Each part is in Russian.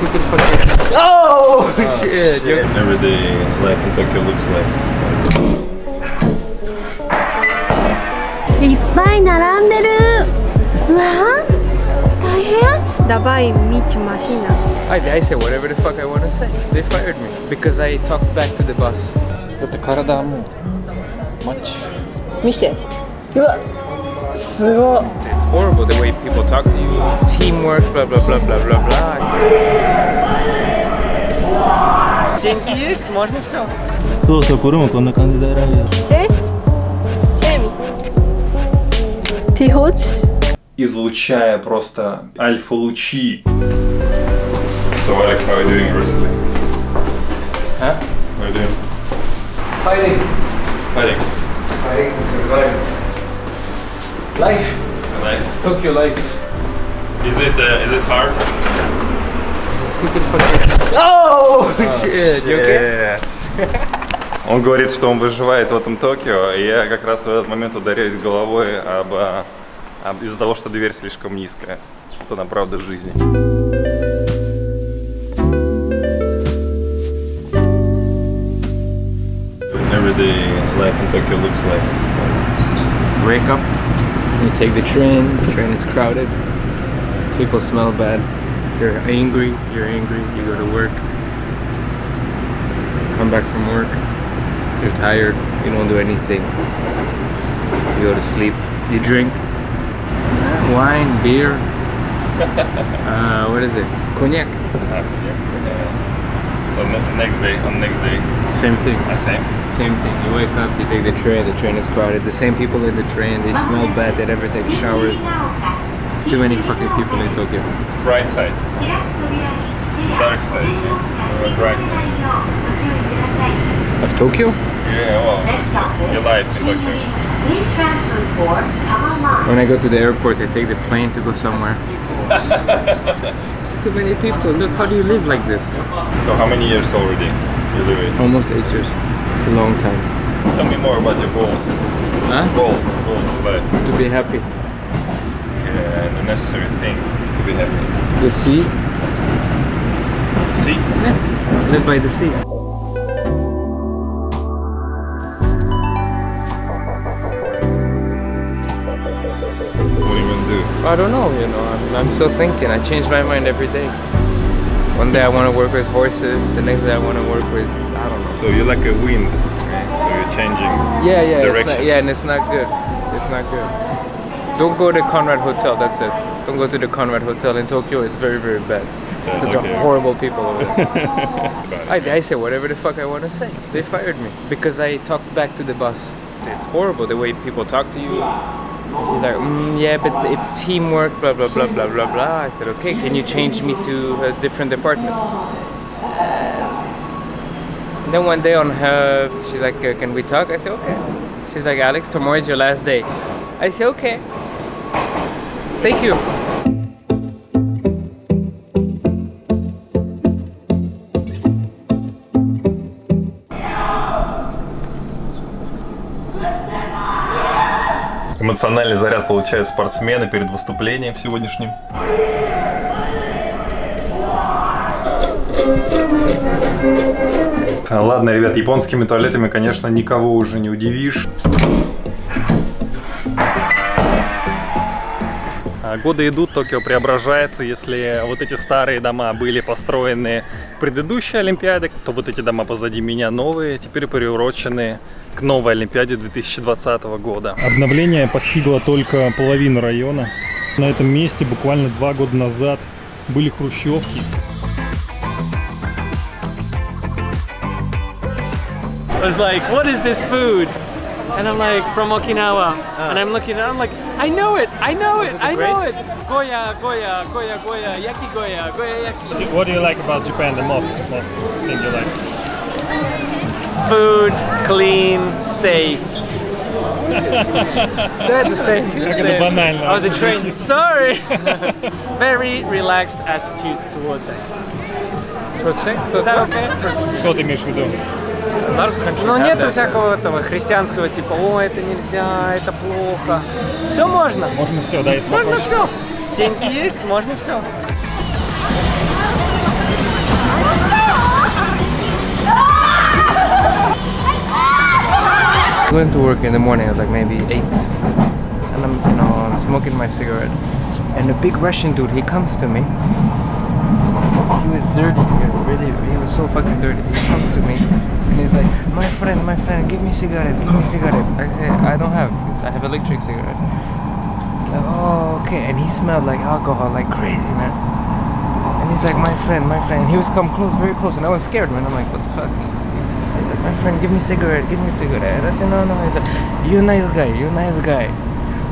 Stupid fucking. Oh, shit! you- Everyday life in Tokyo looks like. いっぱい並んでるうわ大変ダバイミチマシナ I, I say whatever the fuck I want to say. They fired me because I talked back to the bus. だって体はもうマッチ見してうわすごっ It's, it's horrible the way people talk to you. It's teamwork, blah blah blah blah blah blah. Деньги есть, можно все. そうそうこれもこんな感じだらよ Шесть Семь Ты хочешь? Излучая просто альфа-лучи. So Alex, how are you doing recently? Huh? How are you doing? Fighting, Fighting. fighting to survive. Life, Like, Tokyo life. is it uh, is it hard? Stupid fucking. Oh, shit! You okay? Он говорит, что он выживает в этом Токио, и я как раз в этот момент ударяюсь головой об, а, об- из-за того, что дверь слишком низкая. Это на правда жизни. Everyday life in Tokyo looks like. Wake up, you take the train, the train is crowded, people smell bad, they're angry, you're angry, you go to work, come back from work, you're tired, you don't do anything, you go to sleep, you drink eh, wine, beer, uh, what is it? Cognac, ah, So next day, on next day, same thing. I same. Same thing. You wake up, you take the train, the train is crowded. The same people in the train, they smell bad, they never take showers. It's too many fucking people in Tokyo. Bright side. This is dark side. Yeah? Bright side. Of Tokyo? Yeah, well, your life in Tokyo. Please transfer for When I go to the airport, I take the plane to go somewhere. too many people. Look, how do you live like this? So how many years already you it? Almost eight years. It's a long time. Tell me more about your goals. Huh? Goals, goals of life. To be happy. Okay, the necessary thing to be happy. The sea? See? Yeah. Live by the sea. What are you gonna do? I don't know, you know, I'm, I'm still thinking. I change my mind every day. One day I want to work with horses, the next day I want to work with, I don't know. So you're like a wind. So you're changing. Yeah, yeah, it's not, yeah, and it's not good. It's not good. Don't go to Conrad Hotel, that's it. Don't go to the Conrad Hotel in Tokyo, it's very, very bad. Because okay. they're horrible people over there. I, I say whatever the fuck I want to say. They fired me because I talked back to the bus. It's horrible the way people talk to you. She's like, mm, yeah, but it's teamwork, blah, blah, blah, blah, blah, blah. I said, okay, can you change me to a different department? And then one day on her, she's like, uh, can we talk? I said, okay. She's like, Alex, tomorrow is your last day. I said, okay. Thank you. Эмоциональный заряд получают спортсмены перед выступлением сегодняшним. Ладно, ребят, японскими туалетами, конечно, никого уже не удивишь. Годы идут, Токио преображается. Если вот эти старые дома были построены в предыдущей Олимпиаде, то вот эти дома позади меня новые, теперь приурочены к новой Олимпиаде 2020 года. Обновление постигло только половину района. На этом месте буквально два года назад были хрущевки. I was like, what is this food? And I'm like, from Okinawa. And I'm looking at it, I'm like, I know it, I know it, I know it. Goya, Goya, Goya, Goya, Yaki Goya, Goya Yaki. What do you like about Japan the most? Most thing you like? Food, clean, safe. They're the same. Как это банально. I was a train. Sorry. Very relaxed attitudes towards sex. Towards sex? Is that okay? Что ты имеешь в виду? Но нету всякого этого христианского типа, о, это нельзя, это плохо. Все можно. Можно все, да, если Можно все. Деньги есть, можно все. Going to work in the morning at like maybe eight, and I'm, you know, I'm smoking my cigarette and a big Russian dude, he comes to me he was dirty, he really, he was so fucking dirty he comes to me and he's like, my friend, my friend, give me cigarette, give me cigarette. I say, I don't have, I have electric cigarette. Like, oh, okay. And he smelled like alcohol, like crazy, man. And he's like, my friend, my friend. He was come close, very close, and I was scared, man. I'm like, what the fuck? He's like, my friend, give me cigarette, give me cigarette. And I said, no, no. He's like, you nice guy, you nice guy.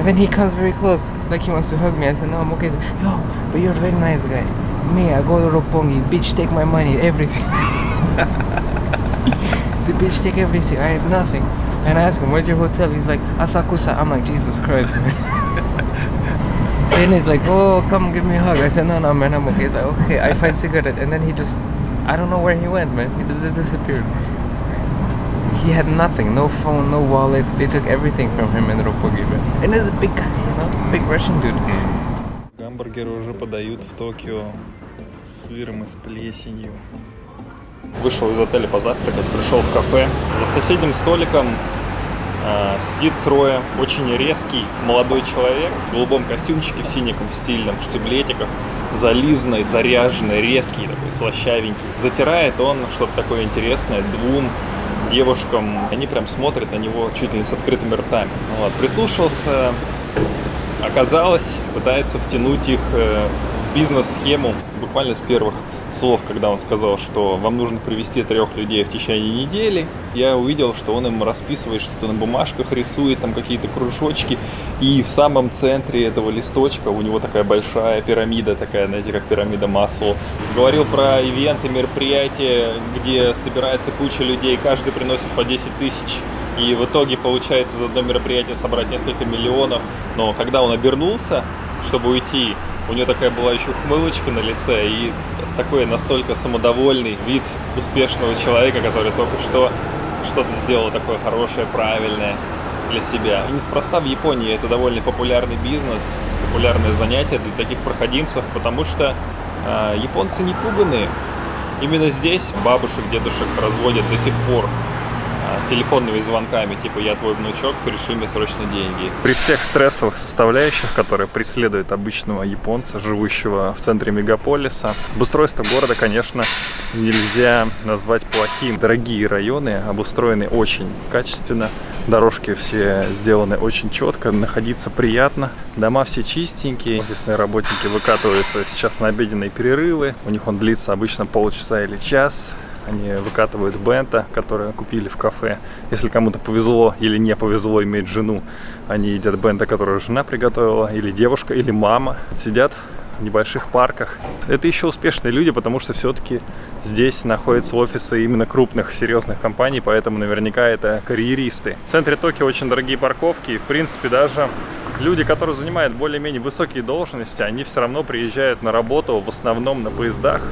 And then he comes very close, like he wants to hug me. I said, no, I'm okay. He's like, yo, but you're a very nice guy. Me, I go to Roppongi, bitch, take my money, everything. the bitch take everything. I have nothing. And I ask him, where's your hotel? He's like, Asakusa. I'm like, Jesus Christ, man. then he's like, oh, come give me a hug. I said, no, no, man, I'm okay. He's like, okay, I find cigarette. And then he just, I don't know where he went, man. He just disappeared. He had nothing, no phone, no wallet. They took everything from him in Roppongi, man. And he's a big guy, you know, big Russian dude. Гамбургеры уже подают в Токио с сыром и с плесенью. Вышел из отеля позавтракать, пришел в кафе. За соседним столиком а, сидит трое. Очень резкий молодой человек в голубом костюмчике, в синеньком стильном, в штиблетиках. Зализанный, заряженный, резкий, такой слащавенький. Затирает он что-то такое интересное двум девушкам. Они прям смотрят на него чуть ли не с открытыми ртами. Ну Вот. Прислушался, оказалось, пытается втянуть их э, в бизнес-схему буквально с первых слов, когда он сказал, что вам нужно привести трех людей в течение недели. Я увидел, что он им расписывает что-то на бумажках, рисует там какие-то кружочки. И в самом центре этого листочка у него такая большая пирамида, такая, знаете, как пирамида масла. Говорил про ивенты, мероприятия, где собирается куча людей, каждый приносит по 10 тысяч и в итоге получается за одно мероприятие собрать несколько миллионов. Но когда он обернулся, чтобы уйти, у него такая была еще хмылочка на лице и такой настолько самодовольный вид успешного человека, который только что что-то сделал такое хорошее, правильное для себя. И неспроста в Японии это довольно популярный бизнес, популярное занятие для таких проходимцев, потому что э, японцы не пуганные. Именно здесь бабушек, дедушек разводят до сих пор телефонными звонками, типа «я твой внучок, пришли мне срочно деньги». При всех стрессовых составляющих, которые преследуют обычного японца, живущего в центре мегаполиса, обустройство города, конечно, нельзя назвать плохим. Дорогие районы обустроены очень качественно, дорожки все сделаны очень четко, находиться приятно, дома все чистенькие, офисные работники выкатываются сейчас на обеденные перерывы, у них он длится обычно полчаса или час, они выкатывают бента, которые купили в кафе. Если кому-то повезло или не повезло иметь жену, они едят бента, которую жена приготовила, или девушка, или мама. Сидят в небольших парках. Это еще успешные люди, потому что все-таки здесь находятся офисы именно крупных, серьезных компаний, поэтому наверняка это карьеристы. В центре Токио очень дорогие парковки, и в принципе даже люди, которые занимают более-менее высокие должности, они все равно приезжают на работу в основном на поездах.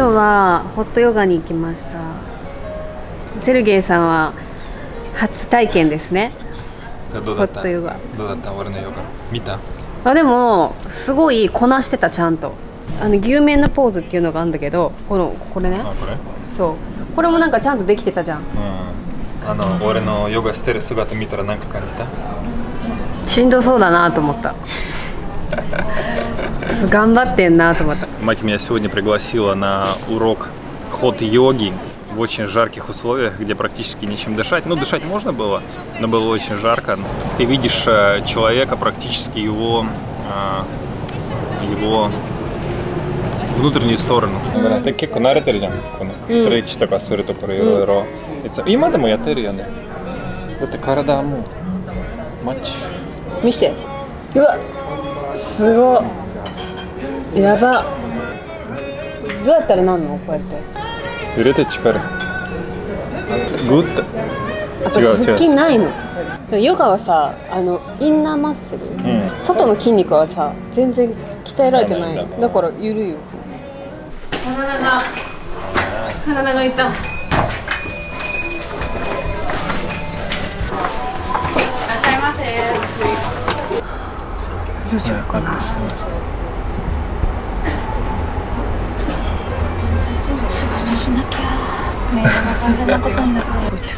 今日はホットヨガに行きました。セルゲイさんは初体験ですね。どうホットヨガ。どうだった？俺のヨガ。見た？あでもすごいこなしてたちゃんと。あの牛面のポーズっていうのがあるんだけどこのこれね。あこれ？そう。これもなんかちゃんとできてたじゃん。うん。あの俺のヨガしてる姿見たら何か感じた？しんどそうだなと思った 頑張ってんなと思った Мать меня сегодня пригласила на урок ход-йоги в очень жарких условиях, где практически нечем дышать. Ну, дышать можно было, но было очень жарко. Ты видишь э, человека, практически его, э, его внутреннюю сторону. で結構慣れてるじゃんこのストレッチとかするところいろいろ今でもやってるよねだって体はもうマッチ見してうわすごい やば。どうやったらなんの？こうやって。入れて力。グッと私違う違う。腹筋ないの。ヨガはさあのインナーマッスル、外の筋肉はさ全然鍛えられてない。のだ。から緩いよ。体が体が痛い。う事しなきゃ。メールが大変なことになってる。時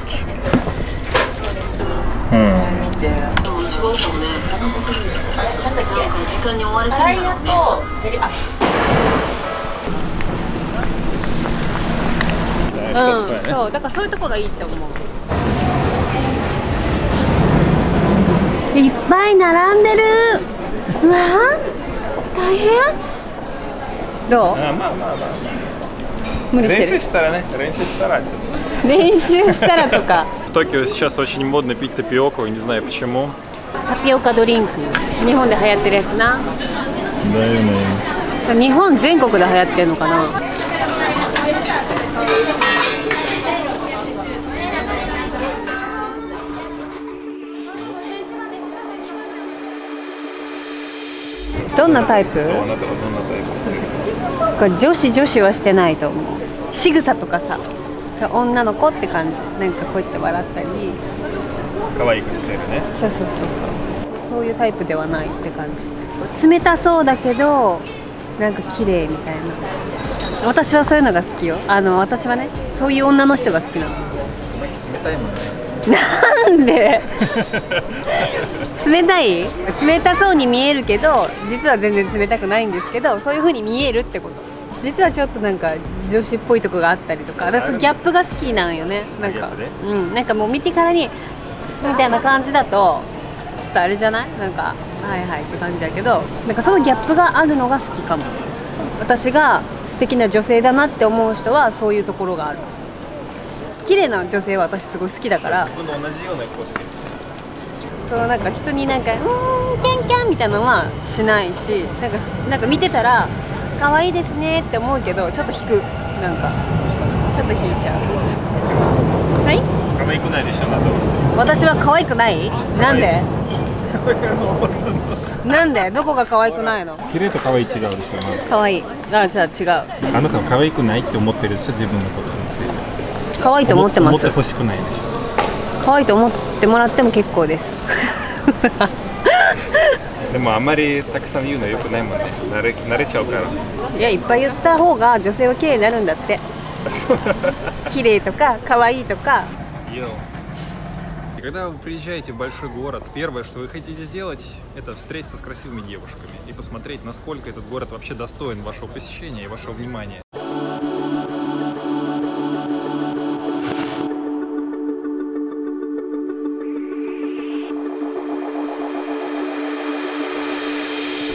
うん。見て違うかもねなん。だ時間に追われてるうん、そうだからそういうとこがいいって思う。いっぱい並んでる。うわ大変。どう？まあまあまあまあ。無理してる練習したらね練習したらちょっと練習したらとか В Токио сейчас очень модно пить тапиоку, не знаю почему. タピオカドリンク日本で流行ってるやつな Да, и наверное. 日本全国で流行ってるのかなどんなタイプそうあなたはどんなタイプですか これ女子女子はしてないと思う。仕草とかさ女の子って感じ。なんかこうやって笑ったり。可愛くしてるね。そうそうそうそう。そういうタイプではないって感じ。冷たそうだけどなんか綺麗みたいな。私はそういうのが好きよ。あの私はねそういう女の人が好きなの。冷たいもんねなんで？冷たい？冷たそうに見えるけど実は全然冷たくないんですけどそういう風に見えるってこと。実はちょっとなんか女子っぽいとこがあったりとか私そのギャップが好きなんよね。なんか。うん。なんかもう見てからにみたいな感じだとちょっとあれじゃない？なんかはいはいって感じだけどなんかそのギャップがあるのが好きかも。私が素敵な女性だなって思う人はそういうところがある綺麗な女性は私すごい好きだから。自分と同じような子好きそのなんか人になんか「うーんキャンキャン」みたいなのはしないしなんかしなんか見てたら「可愛いですね」って思うけどちょっと引くなんかちょっと引いちゃう。はい？可愛くないでしょなと私は可愛くない？なんで？なんで？どこが可愛くないの？綺麗と可愛い違うでしょまず。可愛い。あじゃあ違う。あなたは可愛くないって思ってるでしょ自分のこと可愛いと思ってます思ってほしくないでし可愛いと思ってもらっても結構ですでもあんまりたくさん言うのよくないもんね慣れ慣れちゃうからいやいっぱい言った方が女性は綺麗になるんだって綺麗とか可愛いとか Йоу. И Когда вы приезжаете в большой город, первое, что вы хотите сделать, это встретиться с красивыми девушками и посмотреть, насколько этот город вообще достоин вашего посещения и вашего внимания.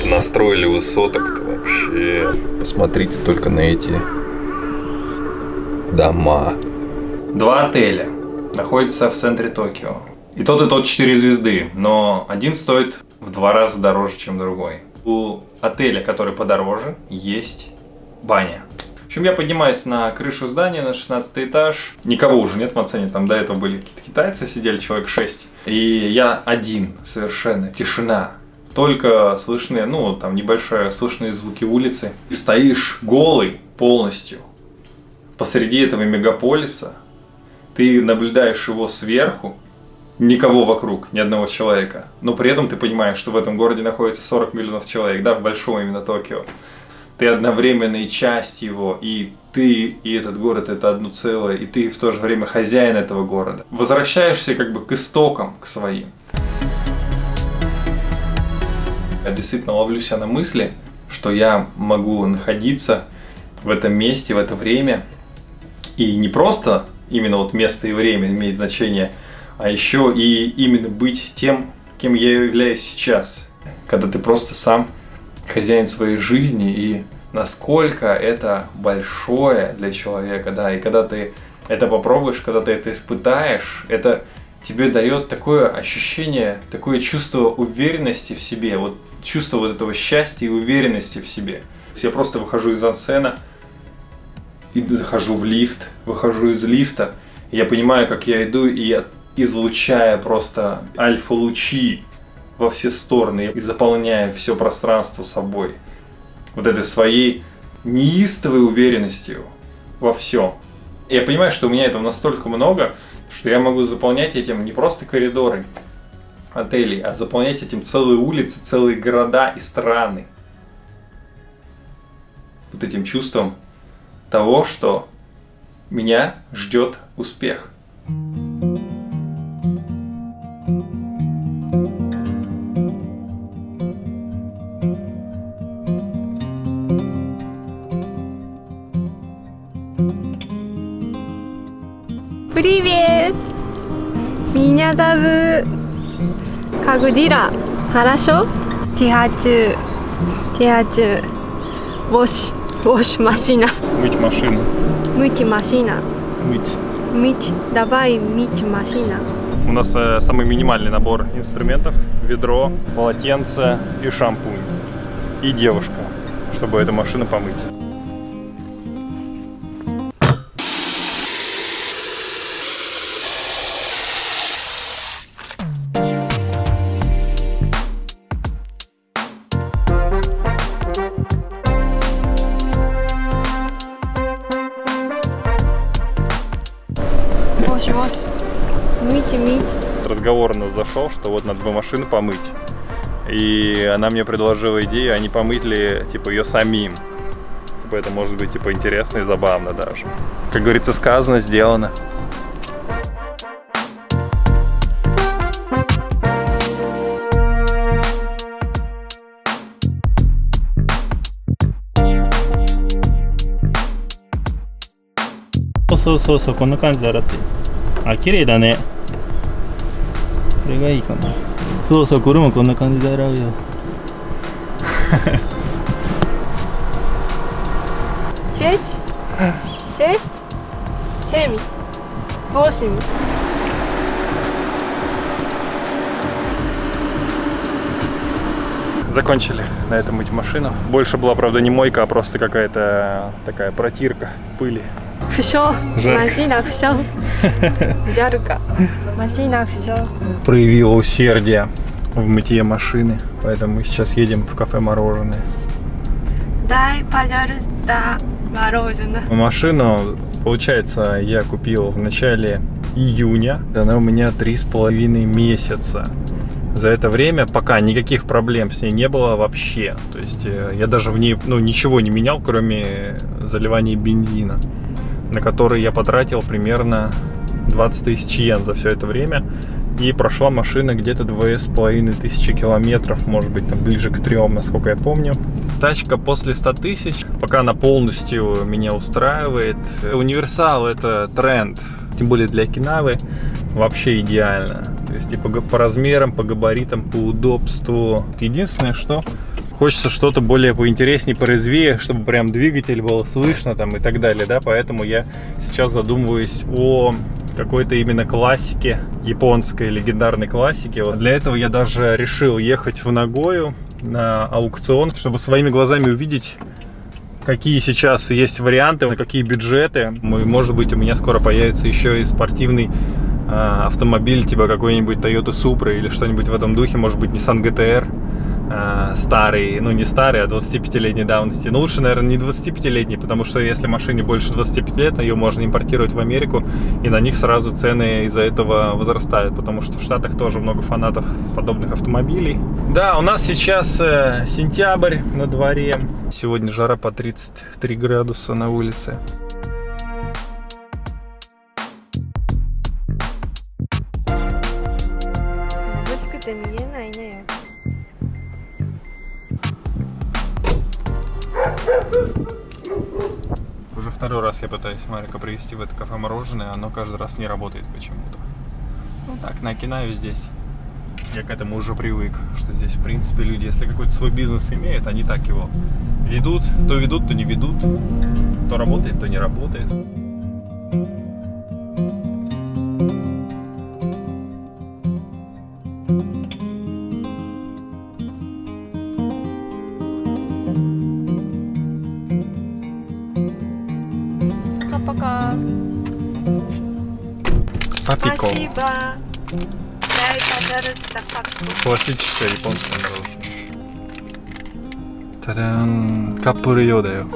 Настроили высоток-то вообще. Посмотрите только на эти дома. Два отеля находятся в центре Токио. И тот, и тот 4 звезды, но один стоит в два раза дороже, чем другой. У отеля, который подороже, есть баня. В общем, я поднимаюсь на крышу здания, на 16 этаж. Никого уже нет в Мацене, там до этого были какие-то китайцы, сидели человек 6. И я один, совершенно, тишина. Только слышны, ну, там небольшие слышные звуки улицы. И стоишь голый полностью посреди этого мегаполиса, ты наблюдаешь его сверху, никого вокруг, ни одного человека, но при этом ты понимаешь, что в этом городе находится 40 миллионов человек, да, в большом именно Токио. Ты одновременно и часть его, и ты, и этот город это одно целое, и ты в то же время хозяин этого города. Возвращаешься как бы к истокам, к своим. Я действительно ловлю себя на мысли, что я могу находиться в этом месте, в это время, и не просто именно вот место и время имеет значение, а еще и именно быть тем, кем я являюсь сейчас. Когда ты просто сам хозяин своей жизни и насколько это большое для человека, да, и когда ты это попробуешь, когда ты это испытаешь, это тебе дает такое ощущение, такое чувство уверенности в себе, вот чувство вот этого счастья и уверенности в себе. То есть я просто выхожу из ансена, и захожу в лифт, выхожу из лифта, я понимаю, как я иду, и я излучая просто альфа-лучи во все стороны и заполняя все пространство собой. Вот этой своей неистовой уверенностью во всем. И я понимаю, что у меня этого настолько много, что я могу заполнять этим не просто коридоры, отелей, а заполнять этим целые улицы, целые города и страны. Вот этим чувством того, что меня ждет успех. Привет! Меня зовут Кагдира. Хорошо? Тихачу. Тихачу. Вош. Вош машина. Мыть машину. Мыть машина. Мыть. Мыть. Давай мыть машина. У нас э, самый минимальный набор инструментов. Ведро, полотенце и шампунь. И девушка, чтобы эту машину помыть. Вош, вош. Мыть, мыть. разговор у нас зашел, что вот надо бы машину помыть. И она мне предложила идею, а не помыть ли, типа, ее самим. Типа, это может быть, типа, интересно и забавно даже. Как говорится, сказано, сделано.そうそうそうそうこんな感じで洗って あ綺麗だねこれがいいかなそうそうこれもこんな感じで洗うよ Пять. Шесть. Семь. Восемь. Закончили на этом мыть машину. Больше была, правда, не мойка, а просто какая-то такая протирка пыли. Все. Машина все. Жарко. Машина все. Проявила усердие в мытье машины, поэтому мы сейчас едем в кафе мороженое. Дай, пожалуйста, мороженое. Машину, получается, я купил в начале июня. Она у меня три с половиной месяца. За это время пока никаких проблем с ней не было вообще. То есть э, я даже в ней ну, ничего не менял, кроме заливания бензина, на который я потратил примерно 20 тысяч йен за все это время. И прошла машина где-то две с половиной тысячи километров, может быть, там ближе к трем, насколько я помню. Тачка после 100 тысяч, пока она полностью меня устраивает. Универсал это тренд, тем более для Окинавы, вообще идеально. То есть типа га- по размерам, по габаритам, по удобству. Единственное, что хочется что-то более поинтереснее, порезвее, чтобы прям двигатель было слышно там и так далее, да, поэтому я сейчас задумываюсь о какой-то именно классике, японской легендарной классике. Вот для этого я даже решил ехать в Нагою на аукцион, чтобы своими глазами увидеть, какие сейчас есть варианты, на какие бюджеты. М- Может быть, у меня скоро появится еще и спортивный а, автомобиль, типа какой-нибудь Toyota Supra или что-нибудь в этом духе, может быть, Nissan GTR а, старый, ну не старый, а 25-летней давности. Но лучше, наверное, не 25-летний, потому что если машине больше 25 лет, ее можно импортировать в Америку, и на них сразу цены из-за этого возрастают, потому что в Штатах тоже много фанатов подобных автомобилей. Да, у нас сейчас э, сентябрь на дворе. Сегодня жара по 33 градуса на улице. Второй раз я пытаюсь Марика привести в это кафе мороженое, оно каждый раз не работает почему-то. Ну так, на Окинаве здесь я к этому уже привык, что здесь, в принципе, люди, если какой-то свой бизнес имеют, они так его ведут, то ведут, то не ведут, то работает, то не работает. Папико. Спасибо. Дай, пожалуйста, папку. Классическое японское мороженое. Та-дан! Каппуры йода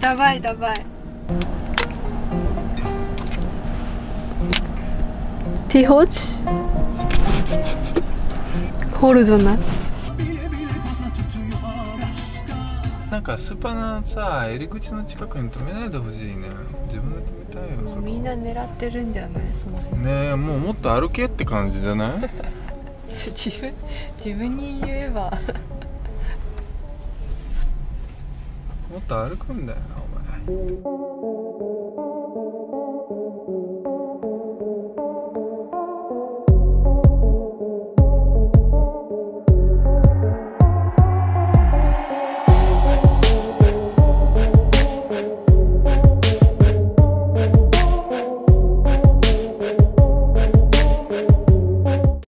Давай, давай. Ты хочешь? ホー かスーパーのさ入り口の近くに止めないでほしいね。自分で止めたいよそこ。みんな狙ってるんじゃない？その辺。ねえもうもっと歩けって感じじゃない？自分自分に言えば。もっと歩くんだよお前